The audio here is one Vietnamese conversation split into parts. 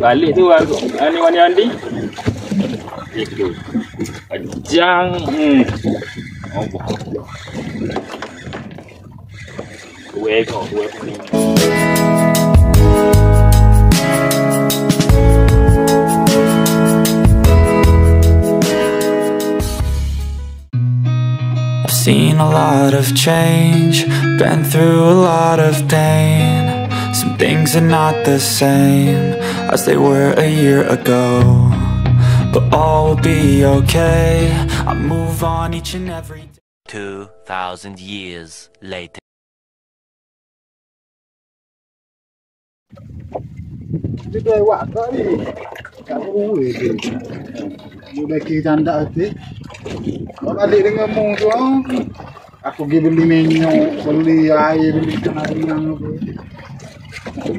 Balik tu aku. Ni mandi-mandi. Itu. Hmm. Oh. I've seen a lot of change, been through a lot of pain. Some things are not the same as they were a year ago. But all will be okay. I move on each and every day. 2,000 years later. Dia buat kau ni. Tak boleh tu. Dia dah kira janda tu. Kau balik dengan mung tu. Aku pergi beli minyak, beli air, beli kenang tu.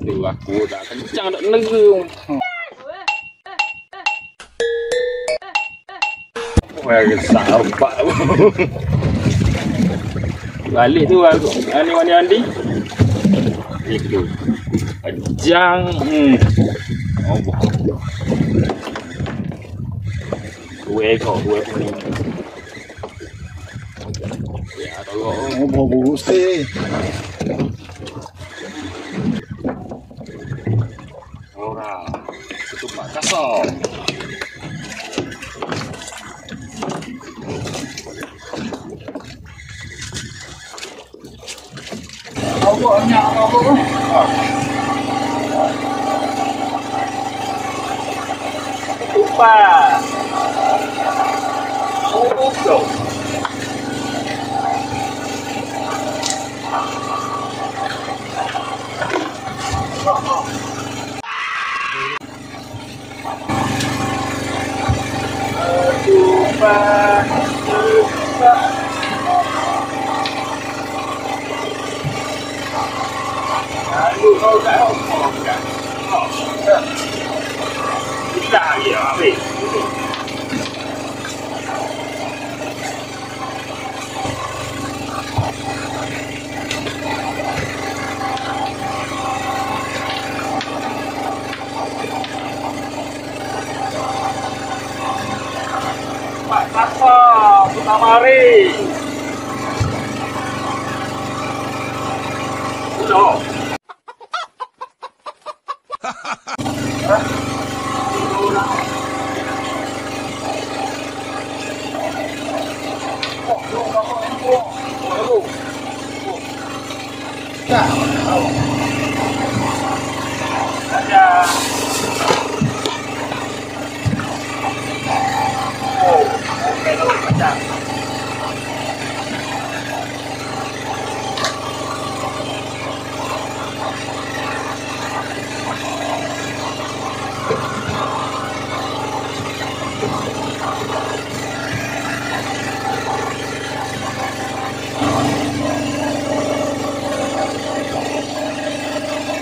Tu aku dah kencang dah negeri. Wah, sabar. Balik tu aku. Ni mandi-mandi. Itu. Pejang. Hmm. Oh, boh. Kue kau, kue kuning. Ya, tolong. Oh, bau buruk sikit. Orang. Ketupat kasar. Awak banyak apa? Ketupat. Oh, kau. chỗ Yeah.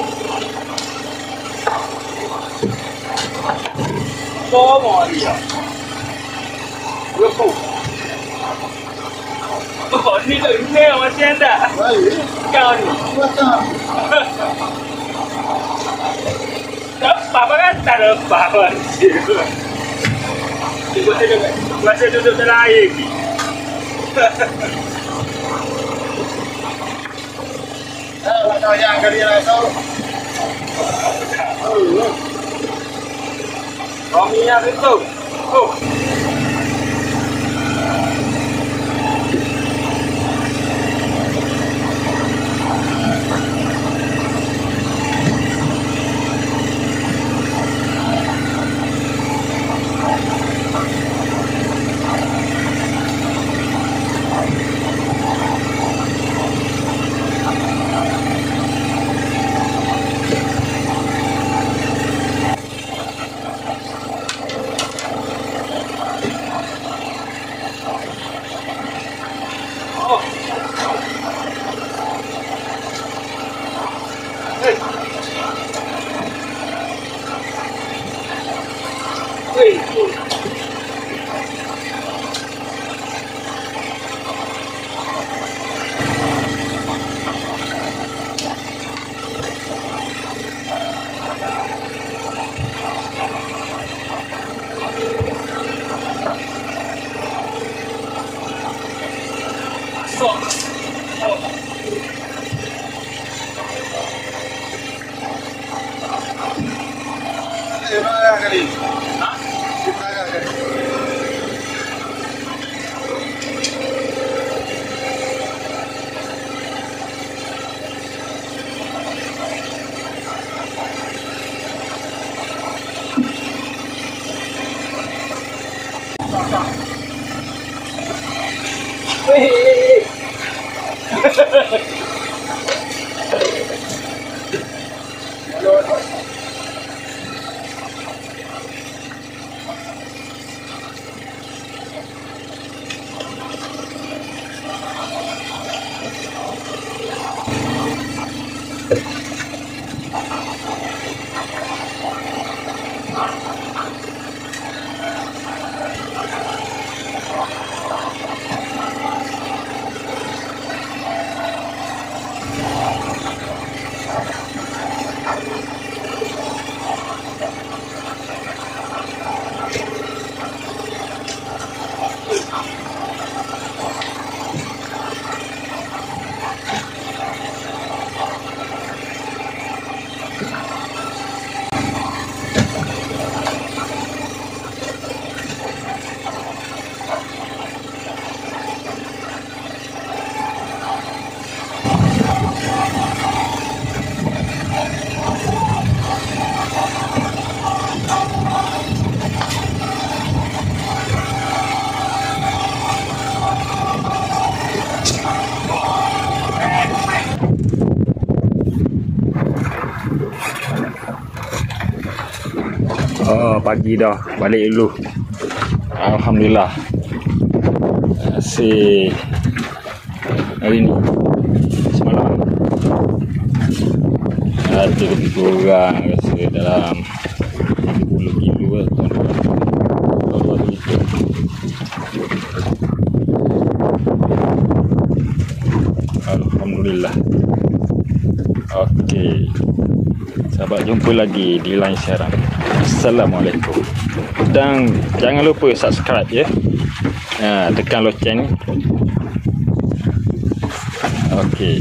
go. Có mọi gì à? Bước phụ. Ủa, đi tự nghe mà trên đã. Baik. Cao nhỉ? Macam. Apa kan tak ada apa-apa. Cuba saya duduk, masih duduk gì? air lagi. Eh, macam yang kali rasa. Oh, 老米呀，你走，走。ハハハハ! Ồ. pagi dah balik dulu. Alhamdulillah. Si hari ni semalam ada lebih kurang rasa dalam 30 kilo lah. Alhamdulillah. Okey. Sahabat jumpa lagi di lain siaran. Assalamualaikum. Dan jangan lupa subscribe ya. Ha, tekan loceng ni. Okey.